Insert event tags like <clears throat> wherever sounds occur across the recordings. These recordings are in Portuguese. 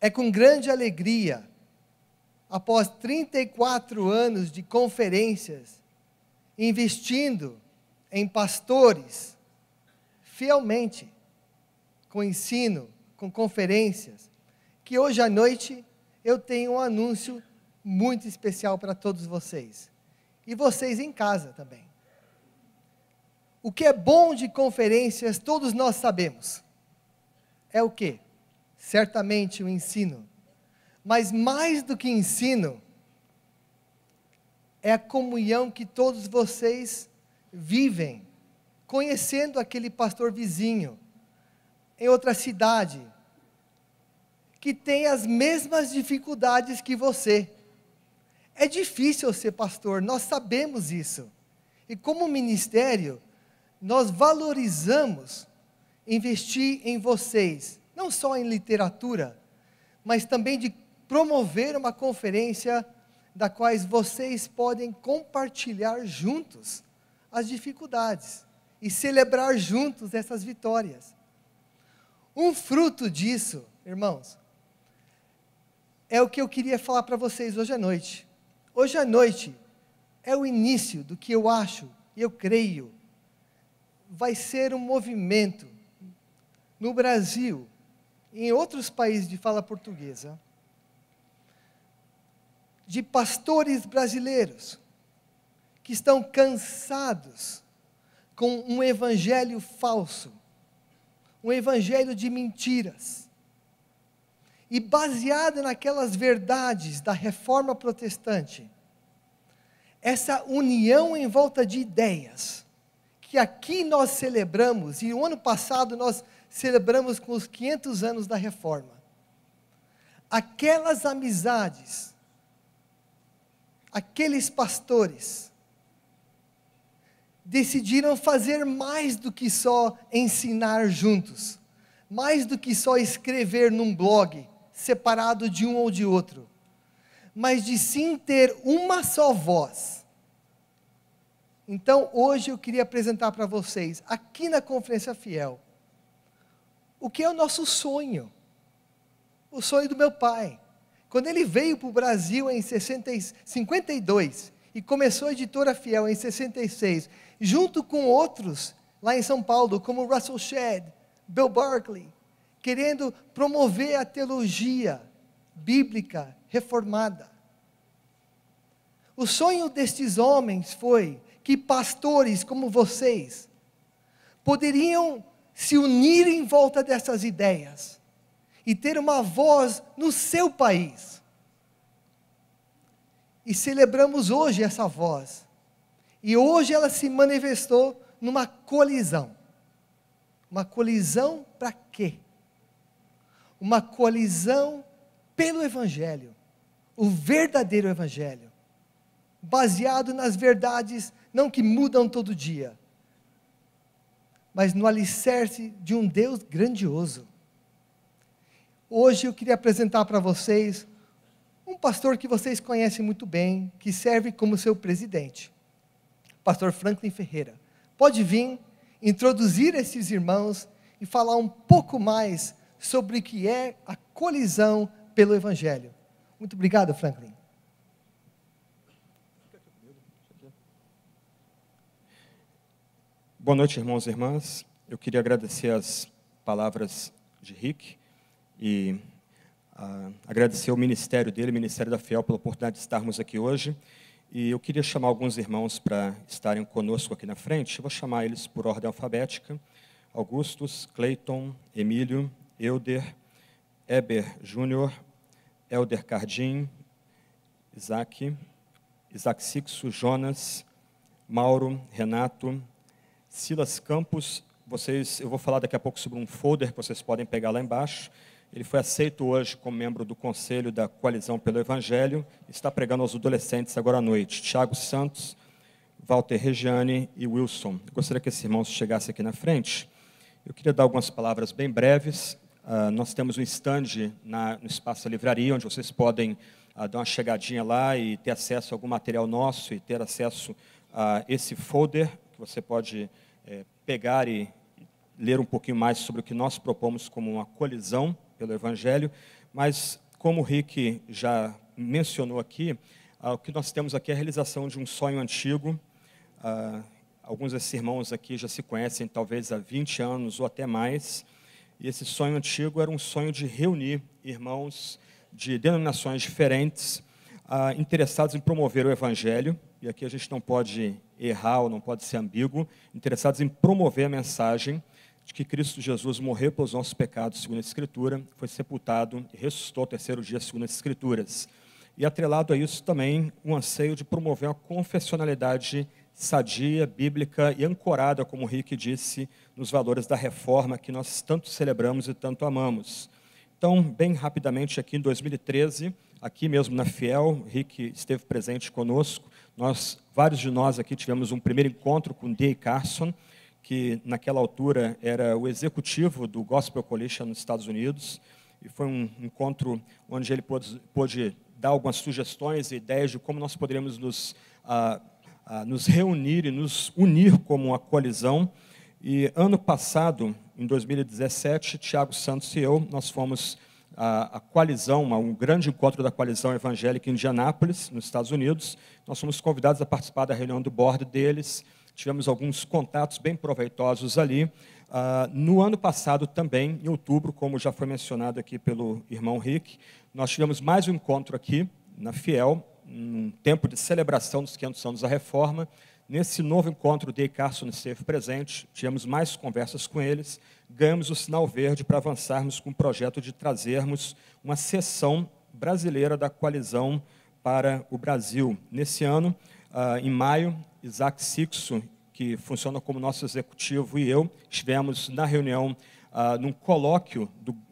É com grande alegria, após 34 anos de conferências, investindo em pastores, fielmente, com ensino, com conferências, que hoje à noite eu tenho um anúncio muito especial para todos vocês. E vocês em casa também. O que é bom de conferências, todos nós sabemos. É o que? Certamente o ensino. Mas mais do que ensino, é a comunhão que todos vocês vivem, conhecendo aquele pastor vizinho, em outra cidade, que tem as mesmas dificuldades que você. É difícil ser pastor, nós sabemos isso. E como ministério, nós valorizamos investir em vocês, não só em literatura, mas também de promover uma conferência da quais vocês podem compartilhar juntos as dificuldades e celebrar juntos essas vitórias. Um fruto disso, irmãos, é o que eu queria falar para vocês hoje à noite. Hoje à noite é o início do que eu acho e eu creio vai ser um movimento no Brasil em outros países de fala portuguesa de pastores brasileiros que estão cansados com um evangelho falso, um evangelho de mentiras. E baseado naquelas verdades da reforma protestante, essa união em volta de ideias, que aqui nós celebramos, e o ano passado nós celebramos com os 500 anos da reforma. Aquelas amizades, aqueles pastores, decidiram fazer mais do que só ensinar juntos, mais do que só escrever num blog, separado de um ou de outro, mas de sim ter uma só voz então, hoje eu queria apresentar para vocês, aqui na Conferência Fiel, o que é o nosso sonho. O sonho do meu pai. Quando ele veio para o Brasil em 60, 52 e começou a editora Fiel em 66, junto com outros lá em São Paulo, como Russell Shedd, Bill Barkley, querendo promover a teologia bíblica reformada. O sonho destes homens foi que pastores como vocês poderiam se unir em volta dessas ideias e ter uma voz no seu país. E celebramos hoje essa voz. E hoje ela se manifestou numa colisão. Uma colisão para quê? Uma colisão pelo Evangelho, o verdadeiro Evangelho, baseado nas verdades não que mudam todo dia, mas no alicerce de um Deus grandioso. Hoje eu queria apresentar para vocês um pastor que vocês conhecem muito bem, que serve como seu presidente, pastor Franklin Ferreira. Pode vir introduzir esses irmãos e falar um pouco mais sobre o que é a colisão pelo Evangelho. Muito obrigado, Franklin. Boa noite, irmãos e irmãs. Eu queria agradecer as palavras de Rick e uh, agradecer o ministério dele, o Ministério da Fiel, pela oportunidade de estarmos aqui hoje. E eu queria chamar alguns irmãos para estarem conosco aqui na frente. Eu vou chamar eles por ordem alfabética: Augustus, Clayton, Emílio, Euder, Eber Júnior, Elder Cardim, Isaac, Isaac Sixo, Jonas, Mauro, Renato, Silas Campos, vocês, eu vou falar daqui a pouco sobre um folder que vocês podem pegar lá embaixo. Ele foi aceito hoje como membro do Conselho da Coalizão pelo Evangelho, está pregando aos adolescentes agora à noite. Tiago Santos, Walter Regiane e Wilson. Eu gostaria que esses irmãos chegassem aqui na frente. Eu queria dar algumas palavras bem breves. Uh, nós temos um stand na, no Espaço da Livraria, onde vocês podem uh, dar uma chegadinha lá e ter acesso a algum material nosso e ter acesso a esse folder que você pode é, pegar e ler um pouquinho mais sobre o que nós propomos como uma colisão pelo Evangelho, mas como o Rick já mencionou aqui, ah, o que nós temos aqui é a realização de um sonho antigo. Ah, alguns desses irmãos aqui já se conhecem talvez há 20 anos ou até mais. E esse sonho antigo era um sonho de reunir irmãos de denominações diferentes, ah, interessados em promover o Evangelho, e aqui a gente não pode errar ou não pode ser ambíguo, interessados em promover a mensagem de que Cristo Jesus morreu pelos nossos pecados, segundo a Escritura, foi sepultado e ressuscitou ao terceiro dia, segundo as Escrituras. E atrelado a isso também um anseio de promover uma confessionalidade sadia, bíblica e ancorada, como o Rick disse, nos valores da reforma que nós tanto celebramos e tanto amamos. Então, bem rapidamente, aqui em 2013, aqui mesmo na Fiel, Rick esteve presente conosco. Nós, vários de nós aqui tivemos um primeiro encontro com D. Carson, que naquela altura era o executivo do Gospel Coalition nos Estados Unidos, e foi um encontro onde ele pôde, pôde dar algumas sugestões e ideias de como nós poderíamos nos ah, nos reunir e nos unir como uma coalizão. E ano passado, em 2017, Tiago Santos e eu, nós fomos a, a coalizão, um grande encontro da coalizão evangélica em Indianápolis, nos Estados Unidos. Nós fomos convidados a participar da reunião do board deles. Tivemos alguns contatos bem proveitosos ali. Uh, no ano passado também, em outubro, como já foi mencionado aqui pelo irmão Rick, nós tivemos mais um encontro aqui na Fiel, um tempo de celebração dos 500 anos da Reforma. Nesse novo encontro, Dei Carson esteve presente, tivemos mais conversas com eles, ganhamos o sinal verde para avançarmos com o projeto de trazermos uma sessão brasileira da coalizão para o Brasil. Nesse ano, uh, em maio, Isaac Sixo, que funciona como nosso executivo, e eu estivemos na reunião, uh, num colóquio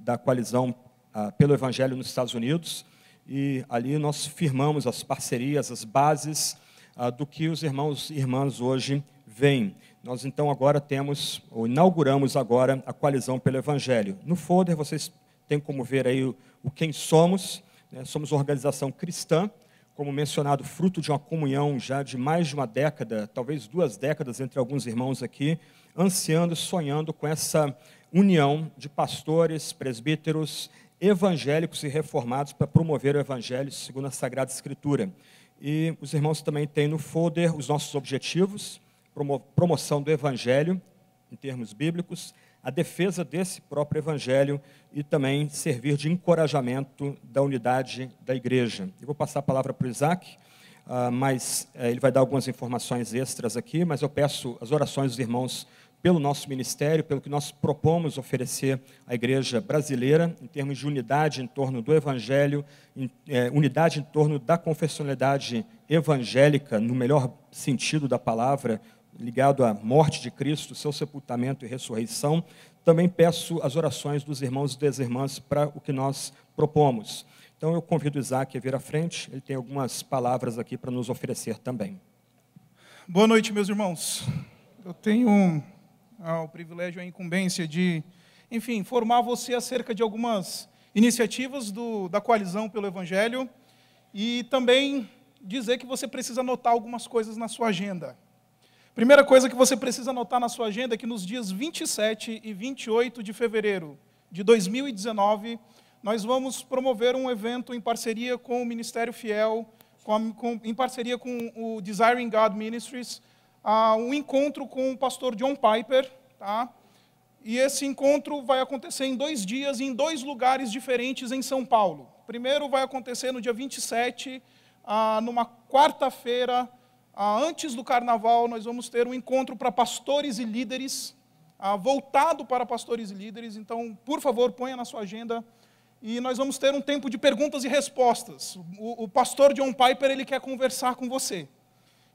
da coalizão uh, pelo Evangelho nos Estados Unidos, e ali nós firmamos as parcerias, as bases ah, do que os irmãos e irmãs hoje veem. Nós então agora temos, ou inauguramos agora, a coalizão pelo Evangelho. No folder vocês têm como ver aí o, o quem somos. Né? Somos uma organização cristã, como mencionado, fruto de uma comunhão já de mais de uma década, talvez duas décadas entre alguns irmãos aqui, ansiando, sonhando com essa união de pastores, presbíteros, evangélicos e reformados para promover o evangelho segundo a Sagrada Escritura. E os irmãos também têm no folder os nossos objetivos, promoção do evangelho em termos bíblicos, a defesa desse próprio evangelho e também servir de encorajamento da unidade da igreja. Eu vou passar a palavra para o Isaac, uh, mas uh, ele vai dar algumas informações extras aqui, mas eu peço as orações dos irmãos pelo nosso ministério, pelo que nós propomos oferecer à igreja brasileira, em termos de unidade em torno do evangelho, em, é, unidade em torno da confessionalidade evangélica, no melhor sentido da palavra, ligado à morte de Cristo, seu sepultamento e ressurreição. Também peço as orações dos irmãos e das irmãs para o que nós propomos. Então eu convido o Isaac a vir à frente, ele tem algumas palavras aqui para nos oferecer também. Boa noite, meus irmãos. Eu tenho ao privilégio, a incumbência de, enfim, formar você acerca de algumas iniciativas do, da coalizão pelo Evangelho e também dizer que você precisa anotar algumas coisas na sua agenda. Primeira coisa que você precisa anotar na sua agenda é que nos dias 27 e 28 de fevereiro de 2019, nós vamos promover um evento em parceria com o Ministério Fiel, com a, com, em parceria com o Desiring God Ministries, um encontro com o pastor John Piper, tá? E esse encontro vai acontecer em dois dias, em dois lugares diferentes em São Paulo. Primeiro vai acontecer no dia 27, ah, numa quarta-feira, ah, antes do carnaval, nós vamos ter um encontro para pastores e líderes, ah, voltado para pastores e líderes. Então, por favor, ponha na sua agenda. E nós vamos ter um tempo de perguntas e respostas. O, o pastor John Piper ele quer conversar com você.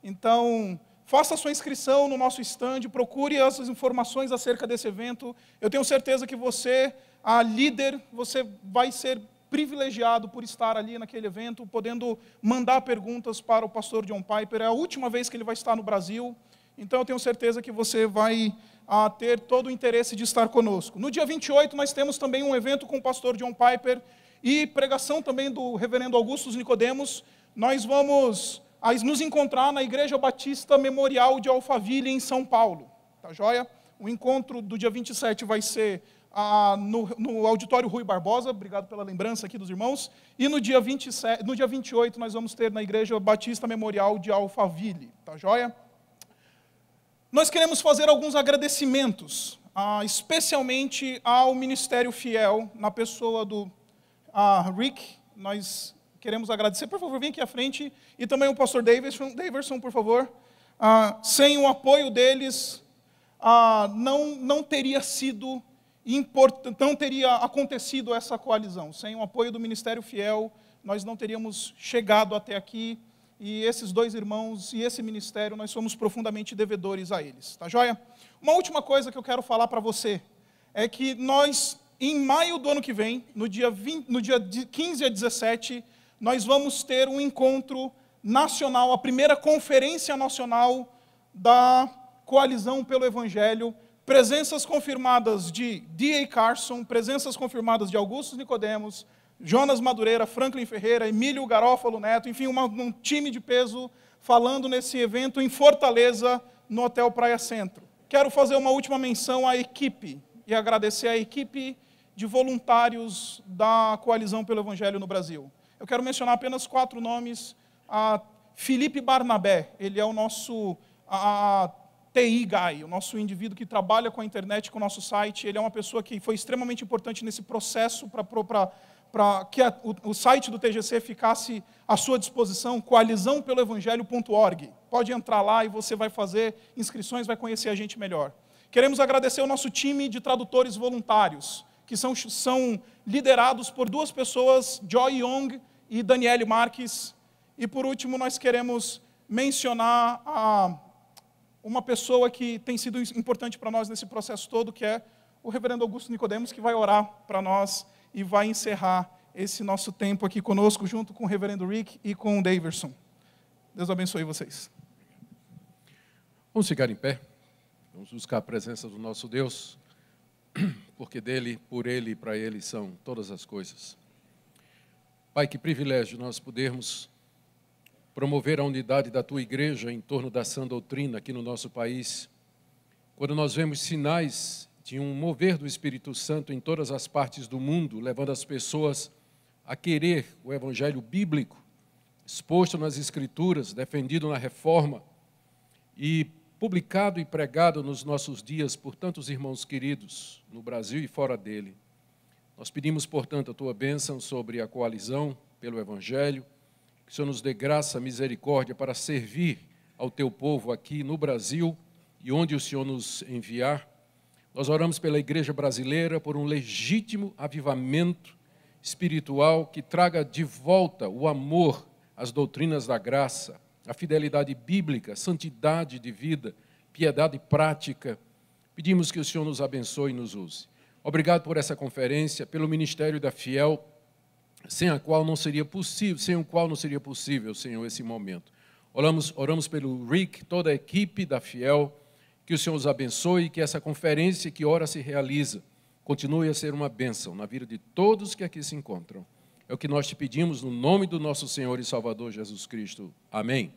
Então, Faça sua inscrição no nosso stand, procure essas informações acerca desse evento. Eu tenho certeza que você, a líder, você vai ser privilegiado por estar ali naquele evento, podendo mandar perguntas para o pastor John Piper. É a última vez que ele vai estar no Brasil, então eu tenho certeza que você vai a, ter todo o interesse de estar conosco. No dia 28, nós temos também um evento com o pastor John Piper e pregação também do reverendo Augustus Nicodemos. Nós vamos a nos encontrar na Igreja Batista Memorial de Alphaville, em São Paulo. Tá joia? O encontro do dia 27 vai ser ah, no, no, auditório Rui Barbosa, obrigado pela lembrança aqui dos irmãos. E no dia, 27, no dia 28 nós vamos ter na Igreja Batista Memorial de Alphaville, tá joia? Nós queremos fazer alguns agradecimentos, ah, especialmente ao Ministério Fiel, na pessoa do ah, Rick. Nós queremos agradecer. Por favor, vem aqui à frente. E também o pastor Davidson, Davidson por favor. Ah, sem o apoio deles, ah, não, não teria sido não teria acontecido essa coalizão. Sem o apoio do Ministério Fiel, nós não teríamos chegado até aqui. E esses dois irmãos e esse ministério, nós somos profundamente devedores a eles. Tá joia? Uma última coisa que eu quero falar para você é que nós, em maio do ano que vem, no dia, 20, no dia 15 a 17, nós vamos ter um encontro nacional, a primeira conferência nacional da coalizão pelo Evangelho presenças confirmadas de D.A. Carson, presenças confirmadas de Augusto Nicodemos, Jonas Madureira, Franklin Ferreira, Emílio Garófalo Neto, enfim, uma, um time de peso falando nesse evento em Fortaleza, no Hotel Praia Centro. Quero fazer uma última menção à equipe e agradecer à equipe de voluntários da Coalizão pelo Evangelho no Brasil. Eu quero mencionar apenas quatro nomes. Felipe Barnabé, ele é o nosso a, TI Guy, o nosso indivíduo que trabalha com a internet, com o nosso site, ele é uma pessoa que foi extremamente importante nesse processo para que a, o, o, site do TGC ficasse à sua disposição, coalizãopeloevangelho.org. Pode entrar lá e você vai fazer inscrições, vai conhecer a gente melhor. Queremos agradecer o nosso time de tradutores voluntários, que são, são liderados por duas pessoas, Joy Young e Daniele Marques. E por último, nós queremos mencionar a uma pessoa que tem sido importante para nós nesse processo todo, que é o reverendo Augusto Nicodemos, que vai orar para nós e vai encerrar esse nosso tempo aqui conosco, junto com o reverendo Rick e com o Daverson. Deus abençoe vocês. Vamos ficar em pé. Vamos buscar a presença do nosso Deus, <clears throat> porque dele, por ele e para ele são todas as coisas. Pai, que privilégio nós podermos promover a unidade da tua igreja em torno da sã doutrina aqui no nosso país. Quando nós vemos sinais de um mover do Espírito Santo em todas as partes do mundo, levando as pessoas a querer o evangelho bíblico, exposto nas Escrituras, defendido na reforma e publicado e pregado nos nossos dias por tantos irmãos queridos no Brasil e fora dele. Nós pedimos, portanto, a tua bênção sobre a coalizão pelo evangelho que o Senhor nos dê graça, misericórdia para servir ao teu povo aqui no Brasil e onde o Senhor nos enviar. Nós oramos pela igreja brasileira por um legítimo avivamento espiritual que traga de volta o amor às doutrinas da graça, a fidelidade bíblica, santidade de vida, piedade prática. Pedimos que o Senhor nos abençoe e nos use. Obrigado por essa conferência, pelo ministério da Fiel sem a qual não seria possível, sem o qual não seria possível, Senhor, esse momento. Oramos, oramos pelo Rick, toda a equipe da Fiel, que o Senhor os abençoe e que essa conferência que ora se realiza continue a ser uma bênção na vida de todos que aqui se encontram. É o que nós te pedimos no nome do nosso Senhor e Salvador Jesus Cristo. Amém.